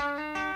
Música